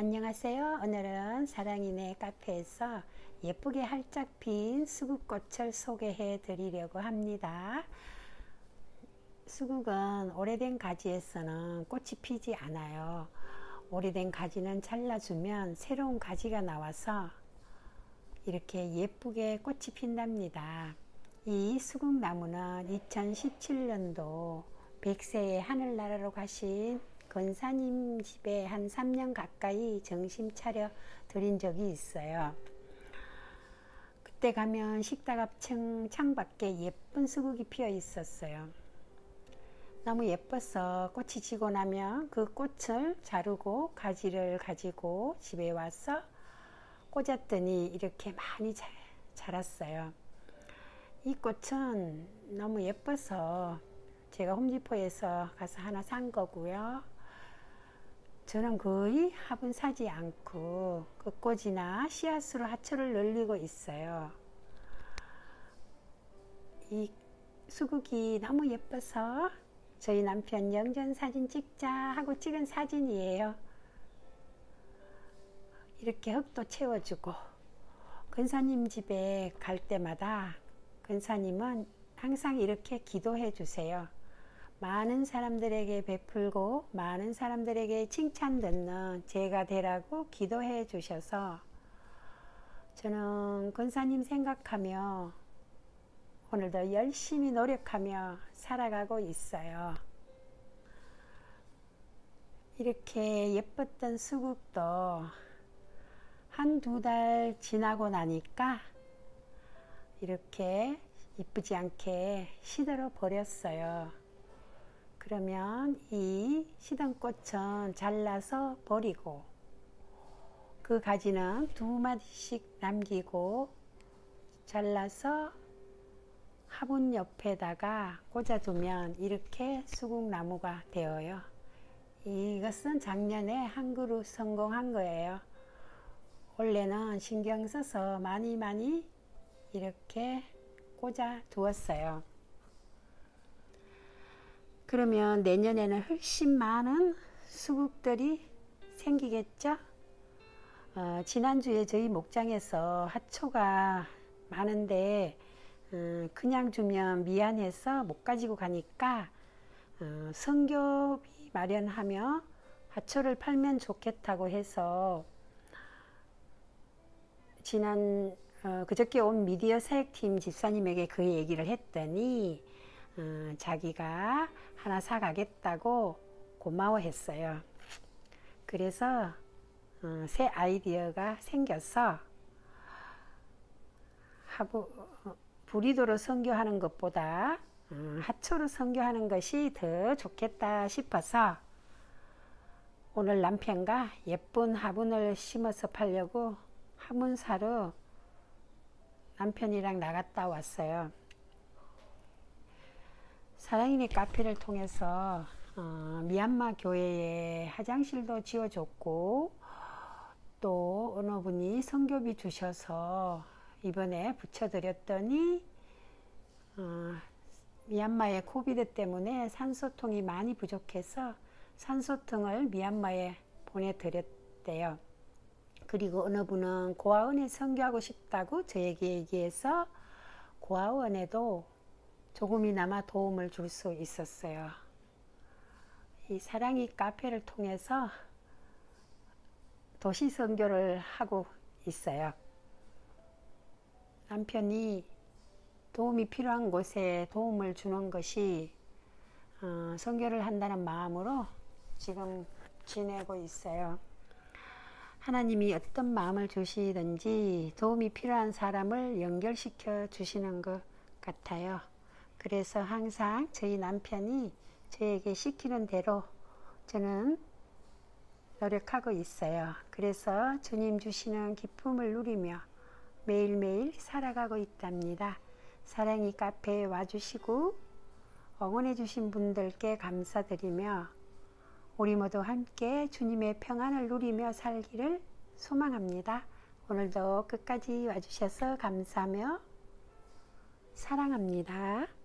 안녕하세요. 오늘은 사랑이네 카페에서 예쁘게 활짝 핀 수국꽃을 소개해 드리려고 합니다. 수국은 오래된 가지에서는 꽃이 피지 않아요. 오래된 가지는 잘라주면 새로운 가지가 나와서 이렇게 예쁘게 꽃이 핀답니다. 이 수국나무는 2017년도 백세의 하늘나라로 가신 권사님 집에 한 3년 가까이 정신 차려 드린 적이 있어요. 그때 가면 식탁 앞층 창밖에 예쁜 수국이 피어 있었어요. 너무 예뻐서 꽃이 지고 나면 그 꽃을 자르고 가지를 가지고 집에 와서 꽂았더니 이렇게 많이 자, 자랐어요. 이 꽃은 너무 예뻐서 제가 홈디포에서 가서 하나 산 거고요. 저는 거의 화분 사지 않고 끝꽂이나 씨앗으로 하초를 늘리고 있어요. 이 수국이 너무 예뻐서 저희 남편 영전 사진 찍자 하고 찍은 사진이에요. 이렇게 흙도 채워주고 근사님 집에 갈 때마다 근사님은 항상 이렇게 기도해 주세요. 많은 사람들에게 베풀고 많은 사람들에게 칭찬 듣는 제가 되라고 기도해 주셔서 저는 권사님 생각하며 오늘도 열심히 노력하며 살아가고 있어요. 이렇게 예뻤던 수국도 한 두 달 지나고 나니까 이렇게 이쁘지 않게 시들어 버렸어요. 그러면 이 시든꽃은 잘라서 버리고 그 가지는 두 마디씩 남기고 잘라서 화분 옆에다가 꽂아두면 이렇게 수국나무가 되어요. 이것은 작년에 한 그루 성공한 거예요. 원래는 신경 써서 많이 많이 이렇게 꽂아 두었어요. 그러면 내년에는 훨씬 많은 수국들이 생기겠죠? 어, 지난주에 저희 목장에서 하초가 많은데 어, 그냥 주면 미안해서 못 가지고 가니까 어, 성교비 마련하며 하초를 팔면 좋겠다고 해서 지난 어, 그저께 온 미디어 사역팀 집사님에게 그 얘기를 했더니 어, 자기가 하나 사가겠다고 고마워했어요. 그래서 어, 새 아이디어가 생겨서 하부, 어, 불이도로 선교하는 것보다 어, 하초로 선교하는 것이 더 좋겠다 싶어서 오늘 남편과 예쁜 화분을 심어서 팔려고 화분 사러 남편이랑 나갔다 왔어요. 사랑이네 카페를 통해서 어, 미얀마 교회에 화장실도 지어줬고 또 어느 분이 성교비 주셔서 이번에 붙여드렸더니 어, 미얀마의 코비드 때문에 산소통이 많이 부족해서 산소통을 미얀마에 보내드렸대요. 그리고 어느 분은 고아원에 선교하고 싶다고 저에게 얘기해서 고아원에도 조금이나마 도움을 줄 수 있었어요. 이 사랑이 카페를 통해서 도시 선교를 하고 있어요. 남편이 도움이 필요한 곳에 도움을 주는 것이 어, 선교를 한다는 마음으로 지금 지내고 있어요. 하나님이 어떤 마음을 주시든지 도움이 필요한 사람을 연결시켜 주시는 것 같아요. 그래서 항상 저희 남편이 저에게 시키는 대로 저는 노력하고 있어요. 그래서 주님 주시는 기쁨을 누리며 매일매일 살아가고 있답니다. 사랑이 카페에 와주시고 응원해 주신 분들께 감사드리며 우리 모두 함께 주님의 평안을 누리며 살기를 소망합니다. 오늘도 끝까지 와주셔서 감사하며 사랑합니다.